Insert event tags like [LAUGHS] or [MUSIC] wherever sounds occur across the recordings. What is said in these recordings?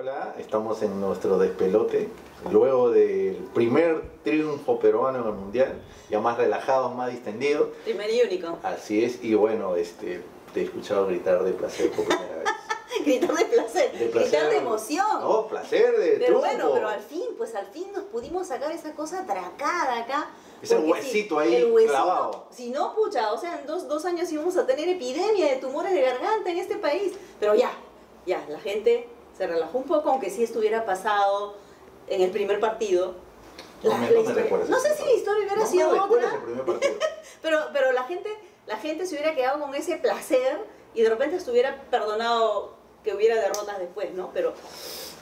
Hola, estamos en nuestro despelote, luego del primer triunfo peruano en el Mundial, ya más relajados, más distendidos. Primer y único. Así es, y bueno, este, te he escuchado gritar de placer por primera vez. [LAUGHS] gritar de placer, De placer. gritar de emoción. No, placer de pero triunfo. bueno, pero al fin, pues al fin nos pudimos sacar esa cosa tracada acá. Ese huesito ahí el huesito, clavado. Si no, pucha, o sea, en dos, dos años íbamos a tener epidemia de tumores de garganta en este país. Pero ya, ya, la gente se relajó un poco, aunque sí estuviera pasado en el primer partido. No La- la historia- sé si la historia hubiera No sido otra, [LAUGHS] pero, pero la gente la gente se hubiera quedado con ese placer y de repente estuviera perdonado que hubiera derrotas después, ¿no? Pero,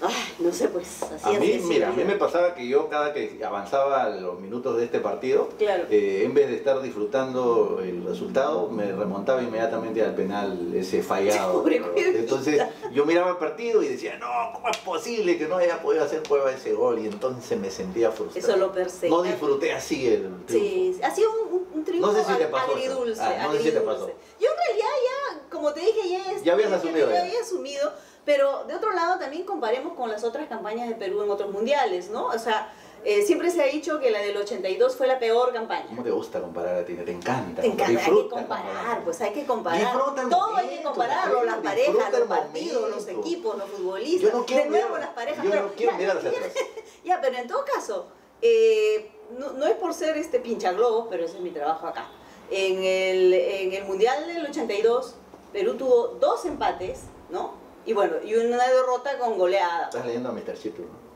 ay, no sé, pues así A mí, mira, a mí me pasaba que yo cada que avanzaba los minutos de este partido, Claro. eh, en vez de estar disfrutando el resultado, me remontaba inmediatamente al penal ese fallado. [LAUGHS] Entonces yo miraba el partido y decía, no, ¿cómo es posible que no haya podido hacer prueba ese gol? Y entonces me sentía frustrado. Eso lo perseguía. No disfruté así el triunfo. Sí, ha sido un, un- un triunfo No sé si te pasó agridulce, Ah, no sé si te pasó. Yo en realidad ya, como te dije, ya, es- Ya habías asumido, Ya, ya. había asumido, pero de otro lado también comparemos con las otras campañas de Perú en otros mundiales, ¿no? O sea, eh, siempre se ha dicho que la del 82 fue la peor campaña. ¿Cómo te gusta comparar a ti? Te encanta. Te encanta, hay que comparar, pues hay que comparar. Disfruta Todo hay que momento, compararlo, las parejas, los partidos, los momento. equipos, los futbolistas. Yo no quiero de nuevo mirar- las parejas. yo pero no quiero ya, mirar hacia atrás. [LAUGHS] Ya, pero en todo caso, eh, no, no es por ser este pinchaglobos, pero ese es mi trabajo acá. En el, en el Mundial del 82, Perú tuvo dos empates, ¿no? Y bueno, y una derrota con goleada. Estás leyendo a Mr. Chip, ¿no?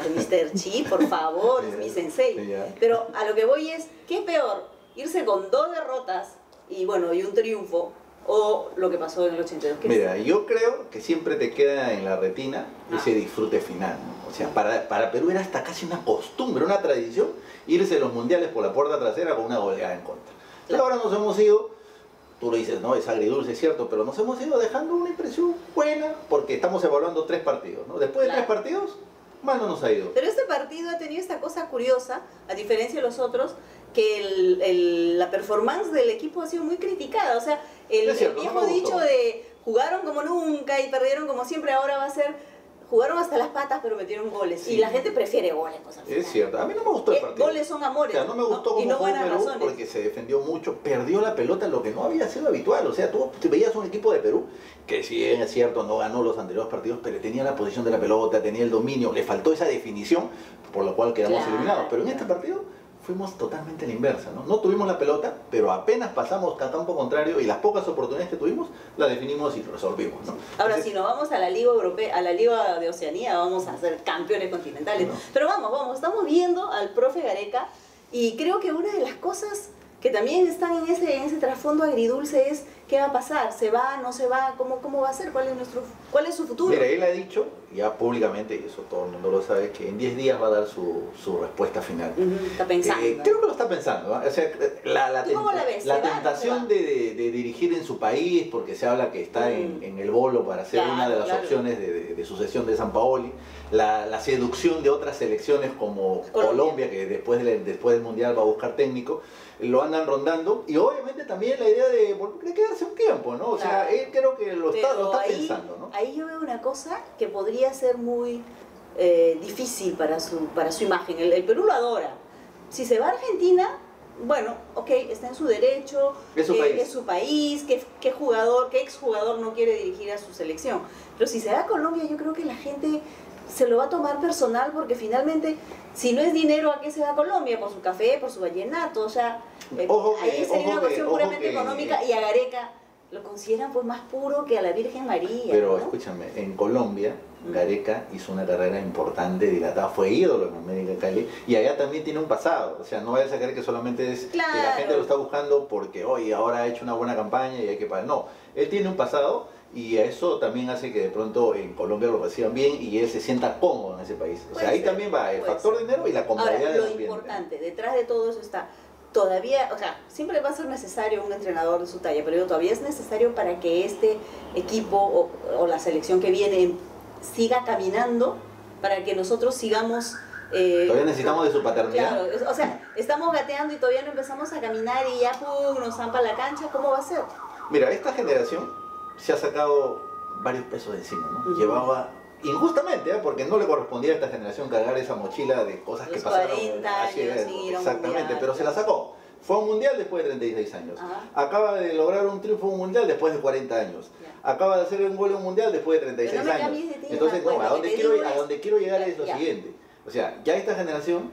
Al Mr. [LAUGHS] Chi, por favor, es mi sensei. Pero a lo que voy es, ¿qué es peor? ¿Irse con dos derrotas y bueno, y un triunfo? ¿O lo que pasó en el 82? ¿Qué es? Mira, yo creo que siempre te queda en la retina Ah. ese disfrute final. ¿no? O sea, para, para Perú era hasta casi una costumbre, una tradición, irse a los mundiales por la puerta trasera con una goleada en contra. Pero ahora nos hemos ido, tú lo dices, no, es agridulce, es cierto, pero nos hemos ido dejando una impresión buena porque estamos evaluando tres partidos. ¿no? Después de Claro. tres partidos, mal no nos ha ido. Pero este partido ha tenido esta cosa curiosa, a diferencia de los otros, que el- el- la performance del equipo ha sido muy criticada. O sea, el, cierto, el viejo dicho de jugaron como nunca y perdieron como siempre, ahora va a ser jugaron hasta las patas pero metieron goles. Sí. Y la gente prefiere goles. Pues, Es cierto, a mí no me gustó el Eh, partido. goles son amores. O sea, no me gustó Y cómo no jugó buenas Perú razones. porque se defendió mucho, perdió la pelota, lo que no había sido habitual. O sea, tú veías un equipo de Perú que si bien es cierto, no ganó los anteriores partidos, pero tenía la posición de la pelota, tenía el dominio, le faltó esa definición, por lo cual quedamos Claro. eliminados. Pero en este partido fuimos totalmente a la inversa, ¿no? No tuvimos la pelota, pero apenas pasamos a campo contrario y las pocas oportunidades que tuvimos, la definimos y resolvimos, ¿no? Ahora, Entonces, si nos vamos a la Liga Europea, a la Liga de Oceanía, vamos a ser campeones continentales. No. Pero vamos, vamos, estamos viendo al profe Gareca y creo que una de las cosas que también están en ese, en ese trasfondo agridulce es qué va a pasar, se va, no se va, cómo, cómo va a ser, cuál es nuestro, cuál es su futuro. Mira, él ha dicho, ya públicamente, y eso todo el mundo lo sabe, que en 10 días va a dar su, su respuesta final. Ujú, está pensando. Eh, creo que lo está pensando. ¿no? O sea, la, la, ¿Tú cómo la ves? la ¿Se va o no se tentación de, de- de dirigir en su país, porque se habla que está en, Mm. en el bolo para ser Claro, una de las claro. opciones de, de- sucesión de San Paoli, la, la seducción de otras selecciones como Colombia. Colombia, que después del, después del Mundial va a buscar técnico, lo andan rondando, y obviamente también la idea de, de quedarse un tiempo, ¿no? O sea, Claro. él creo que lo está, lo está ahí, pensando, ¿no? ahí yo veo una cosa que podría ser muy eh, difícil para su, para su imagen. El, el Perú lo adora. Si se va a Argentina, bueno, ok, está en su derecho, Es su eh, país. es su país, qué, qué jugador, qué exjugador no quiere dirigir a su selección. Pero si se va a Colombia, yo creo que la gente se lo va a tomar personal porque finalmente, si no es dinero, ¿a qué se va a Colombia? Por su café, por su vallenato, o sea, Ojo que- ahí sería ojo una que- cuestión ojo puramente que- económica y a Gareca lo consideran pues más puro que a la Virgen María. Pero ¿no? escúchame, en Colombia, Mm. Gareca hizo una carrera importante, dilatada, fue ídolo en América Cali y allá también tiene un pasado. O sea, no vayas a creer que solamente es que la Claro. gente lo está buscando porque hoy ahora ha hecho una buena campaña y hay que pagar. No, él tiene un pasado y eso también hace que de pronto en Colombia lo reciban bien y él se sienta cómodo en ese país. O sea, ahí ser, también va el factor ser. dinero y la comodidad del lo ambiente. importante, detrás de todo eso está, todavía, o sea, siempre va a ser necesario un entrenador de su talla, pero digo, todavía es necesario para que este equipo o, o la selección que viene siga caminando, para que nosotros sigamos... eh, Todavía necesitamos de su paternidad. Claro, o sea, estamos gateando y todavía no empezamos a caminar y ya pum, nos zampa la cancha, ¿cómo va a ser? Mira, esta generación se ha sacado varios pesos de encima, ¿no? Llevaba injustamente, ¿eh? porque no le correspondía a esta generación cargar esa mochila de cosas Los que pasaron. 40 así años sin ir a un exactamente, mundial, pero se la sacó. Fue a un mundial después de 36 años. Ajá. Acaba de lograr un triunfo mundial después de 40 años. Ya. Acaba de hacer un gol en un mundial después de 36 Pero no me años. de Entonces, pues, no, a lo que donde, quiero, a donde quiero llegar es lo Ya. siguiente. O sea, ya esta generación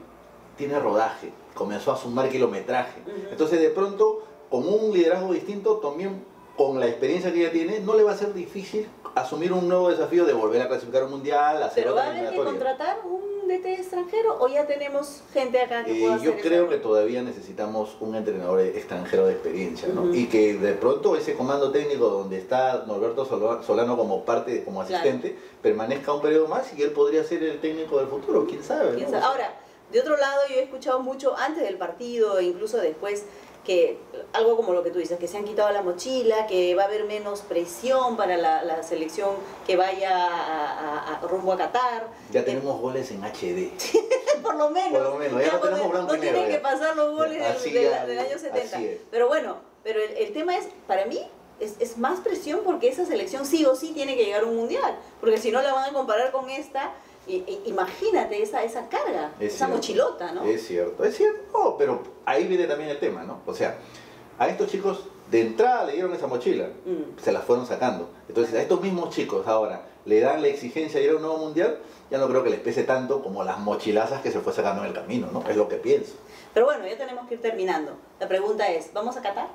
tiene rodaje, comenzó a sumar kilometraje. Entonces, de pronto, con un liderazgo distinto, también con la experiencia que ella tiene, no le va a ser difícil asumir un nuevo desafío de volver a clasificar un mundial, hacer Pero va a haber que contratar un DT extranjero o ya tenemos gente acá que Eh, pueda yo hacer creo que todavía necesitamos un entrenador extranjero de experiencia, ¿no? Y que de pronto ese comando técnico donde está Norberto Solano como parte, como Claro. asistente, permanezca un periodo más y él podría ser el técnico del futuro, quién sabe. ¿Quién ¿no? sabe? Ahora, de otro lado, yo he escuchado mucho antes del partido e incluso después que algo como lo que tú dices, que se han quitado la mochila, que va a haber menos presión para la, la selección que vaya a, a- a- rumbo a Qatar. ya tenemos goles en HD. [LAUGHS] por lo menos. Por lo menos, ya no tenemos blanco no tienen que pasar los goles del- del, ya, del año 70. así es. Pero bueno, pero el, el tema es, para mí, es, es más presión porque esa selección sí o sí tiene que llegar a un mundial. Porque si no la van a comparar con esta, y, y- imagínate esa, esa carga, Es esa cierto. mochilota, ¿no? Es cierto, es cierto, no, pero ahí viene también el tema, ¿no? O sea, a estos chicos de entrada le dieron esa mochila, Mm. se las fueron sacando. Entonces a estos mismos chicos ahora le dan la exigencia de ir a un nuevo mundial, ya no creo que les pese tanto como las mochilazas que se fue sacando en el camino, ¿no? Es lo que pienso. Pero bueno, ya tenemos que ir terminando. La pregunta es, ¿vamos a Qatar?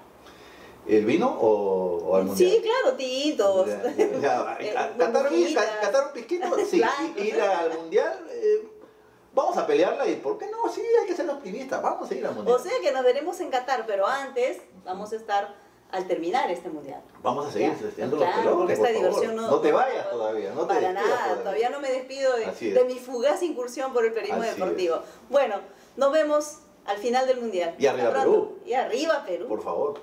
¿El vino o, o al mundial? Sí, claro, ya, [LAUGHS] Eh, a- ¿Catar un- burbujitas. ca- catar un pisquito? Sí. [LAUGHS] Claro. Ir al mundial, eh, vamos a pelearla y ¿por qué no? Sí, hay que ser optimistas, vamos a ir al mundial. O sea que nos veremos en Qatar, pero antes vamos a estar al terminar este mundial. Vamos a seguir claro, los pelones, porque esta por favor. diversión no, No te vayas todavía, no te para nada, todavía. todavía no me despido de, es. de mi fugaz incursión por el periodismo Así deportivo. Bueno, nos vemos al final del mundial. Y arriba Perú. Y arriba Perú. Por favor.